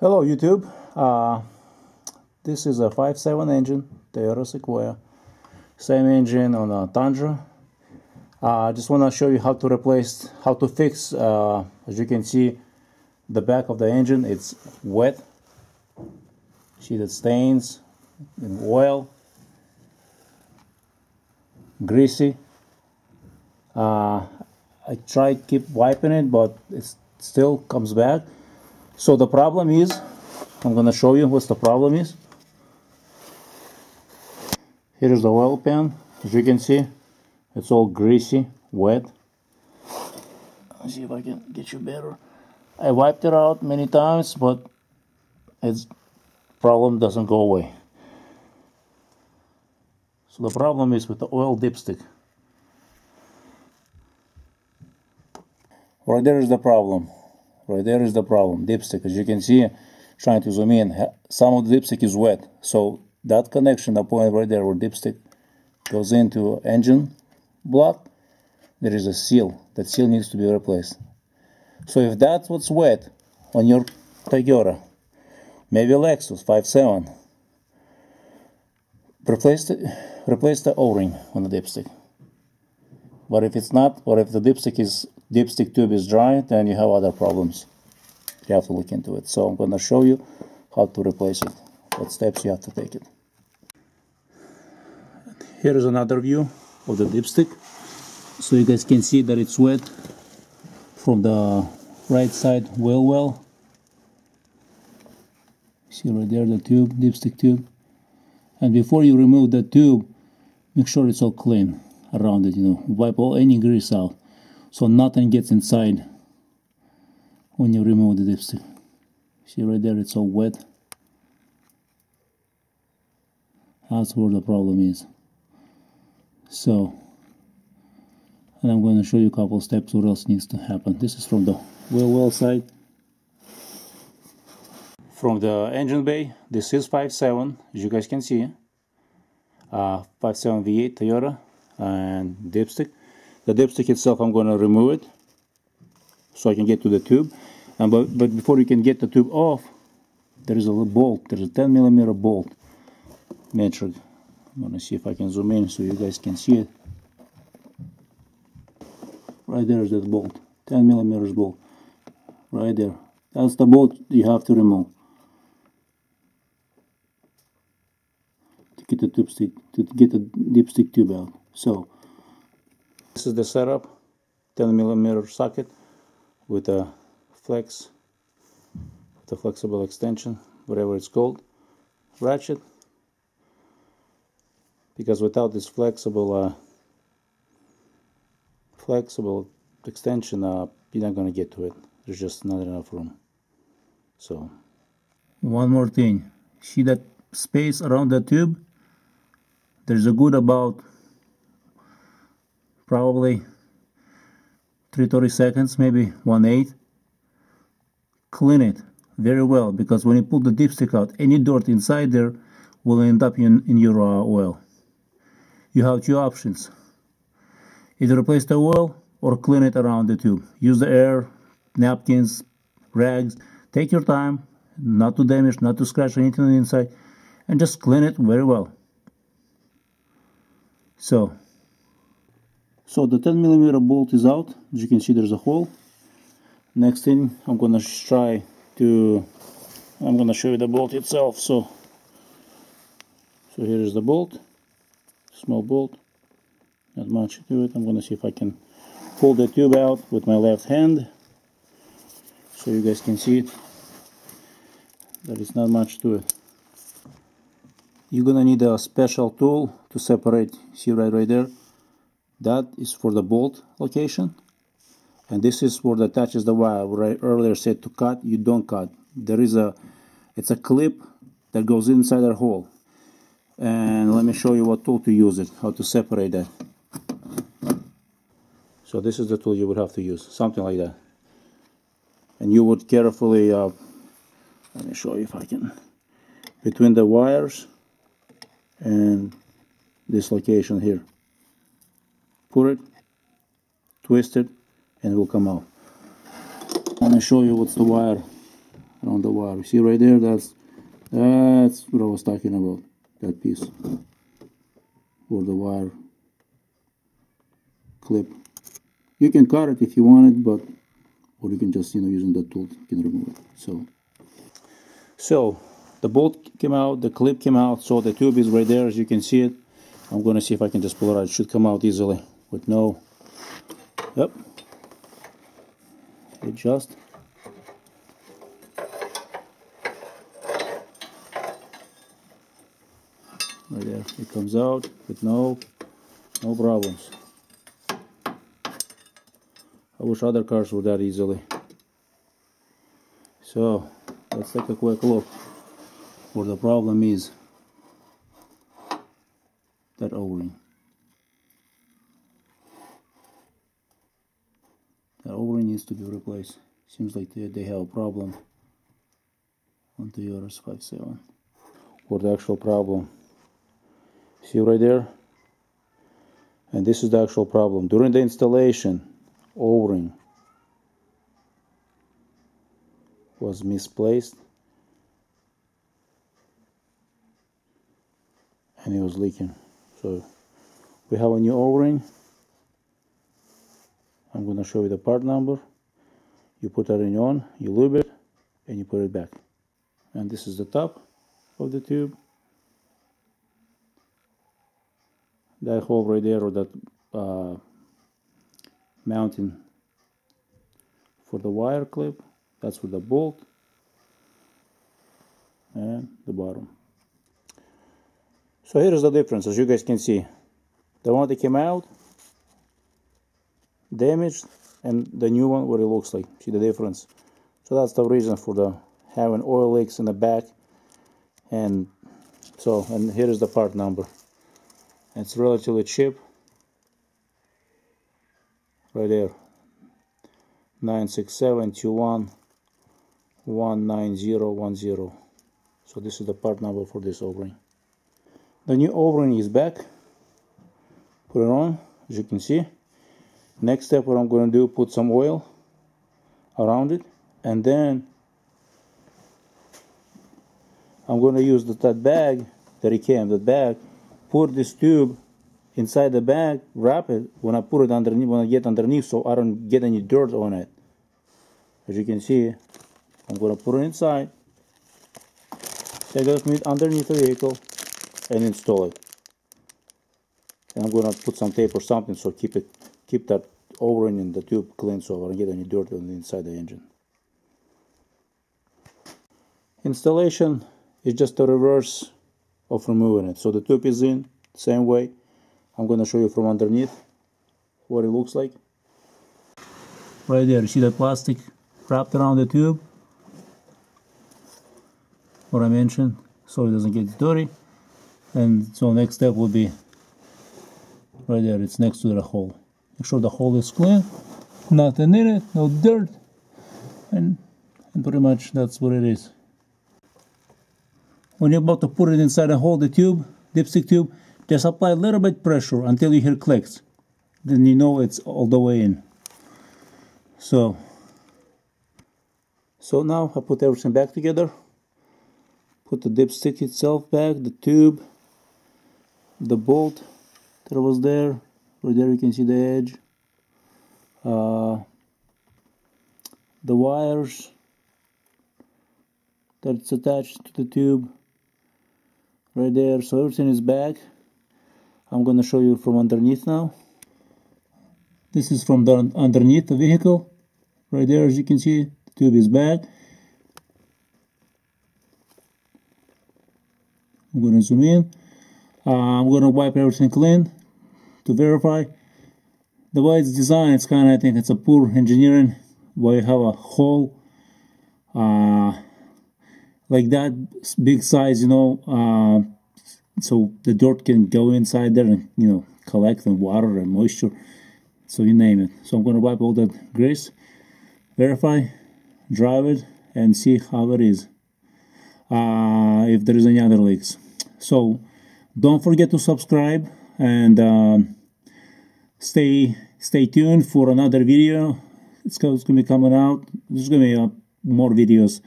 Hello YouTube. Uh, this is a 5.7 engine, Toyota Sequoia. Same engine on a Tundra. Uh, I uh, just want to show you how to replace, how to fix, uh, as you can see, the back of the engine, it's wet. See the stains in oil, greasy. Uh, I tried keep wiping it, but it still comes back. So the problem is, I'm going to show you what the problem is. Here is the oil pan. As you can see, it's all greasy, wet. Let's see if I can get you better. I wiped it out many times, but its problem doesn't go away. So the problem is with the oil dipstick. Right there is the problem. Right there is the problem. Dipstick, as you can see, trying to zoom in, some of the dipstick is wet. So that connection, the point right there where dipstick goes into engine block, there is a seal. That seal needs to be replaced. So if that's what's wet on your Toyota, maybe Lexus 5.7, replace the, replace the O-ring on the dipstick. But if it's not, or if the dipstick is dipstick tube is dry, then you have other problems. You have to look into it. So I'm going to show you how to replace it, what steps you have to take it. Here is another view of the dipstick. So you guys can see that it's wet from the right side well well. See right there the tube, dipstick tube. And before you remove the tube, make sure it's all clean around it, you know, wipe all any grease out so nothing gets inside when you remove the dipstick. See right there it's all wet. That's where the problem is. So and I'm going to show you a couple steps what else needs to happen. This is from the wheel well side from the engine bay this is 5.7 as you guys can see. Uh, 5.7 V8 Toyota and dipstick the dipstick itself I'm going to remove it so I can get to the tube. And but, but before you can get the tube off there is a bolt there's a 10 millimeter bolt metric I'm going to see if I can zoom in so you guys can see it. Right there is that bolt 10 millimeters bolt right there. That's the bolt you have to remove to get the tube stick to get the dipstick tube out. So this is the setup. 10 millimeter socket with a flex with a flexible extension whatever it's called. Ratchet. Because without this flexible uh, flexible extension uh, you're not gonna get to it. There's just not enough room. So. One more thing. See that space around the tube? There's a good about probably 330 seconds, maybe 1 8. Clean it very well because when you pull the dipstick out, any dirt inside there will end up in, in your uh, oil. You have two options. Either replace the oil or clean it around the tube. Use the air, napkins, rags. Take your time, not to damage, not to scratch anything on the inside, and just clean it very well. So, so the 10 millimeter bolt is out. As you can see, there's a hole. Next thing, I'm gonna try to. I'm gonna show you the bolt itself. So, so here is the bolt, small bolt. Not much to it. I'm gonna see if I can pull the tube out with my left hand, so you guys can see it. There is not much to it. You're gonna need a special tool to separate. See right, right there that is for the bolt location. And this is where it attaches the wire. Where I earlier said to cut, you don't cut. There is a, it's a clip that goes inside that hole. And let me show you what tool to use it, how to separate that. So this is the tool you would have to use, something like that. And you would carefully, uh, let me show you if I can, between the wires and this location here put it, twist it, and it will come out. Let me show you what's the wire around the wire. You see right there, that's that's what I was talking about, that piece. Or the wire clip. You can cut it if you want it, but or you can just you know using the tool you can remove it. So so the bolt came out, the clip came out, so the tube is right there as you can see it. I'm gonna see if I can just pull it out. It should come out easily with no yep. Adjust. Right there. It comes out with no no problems. I wish other cars were that easily. So let's take a quick look where the problem is. That O-ring. O-ring needs to be replaced. Seems like they, they have a problem on the Toyota's 57. Where the actual problem. See right there? And this is the actual problem. During the installation, o-ring was misplaced and it was leaking so we have a new o-ring I'm gonna show you the part number. You put that in on you lube it and you put it back. And this is the top of the tube. That hole right there or that uh, mounting for the wire clip that's for the bolt and the bottom. So here's the difference. As you guys can see the one that came out damaged and the new one what it looks like. See the difference? So that's the reason for the having oil leaks in the back. And so and here is the part number. It's relatively cheap. Right there 96721 so this is the part number for this o-ring. The new o-ring is back. Put it on as you can see next step what I'm going to do put some oil around it and then I'm going to use the, that bag that it came that bag put this tube inside the bag, wrap it when I put it underneath, when I get underneath so I don't get any dirt on it. As you can see, I'm going to put it inside, take it underneath the vehicle and install it. And I'm going to put some tape or something so keep it, keep that O-ring in the tube clean so I don't get any dirt on the inside the engine. Installation is just the reverse of removing it. So the tube is in, same way, I'm going to show you from underneath what it looks like. Right there, you see the plastic wrapped around the tube? What I mentioned, so it doesn't get dirty. And so next step will be right there, it's next to the hole. Make sure the hole is clean, nothing in it, no dirt, and, and pretty much that's what it is. When you're about to put it inside the hole, the tube, dipstick tube, just apply a little bit pressure until you hear clicks. Then you know it's all the way in. So, so now I put everything back together. Put the dipstick itself back, the tube, the bolt that was there. Right there you can see the edge. Uh, the wires that's attached to the tube right there so everything is back I'm going to show you from underneath now. This is from the underneath the vehicle. Right there, as you can see, the tube is back. I'm to zoom in. Uh, I'm going to wipe everything clean to verify. The way it's designed, it's kind of, I think it's a poor engineering where you have a hole uh, like that big size, you know, uh, so the dirt can go inside there and you know collect and water and moisture so you name it. So i'm going to wipe all that grease verify drive it and see how it is uh, if there is any other leaks. So don't forget to subscribe and uh, stay stay tuned for another video. It's, it's going to be coming out. There's going to be uh, more videos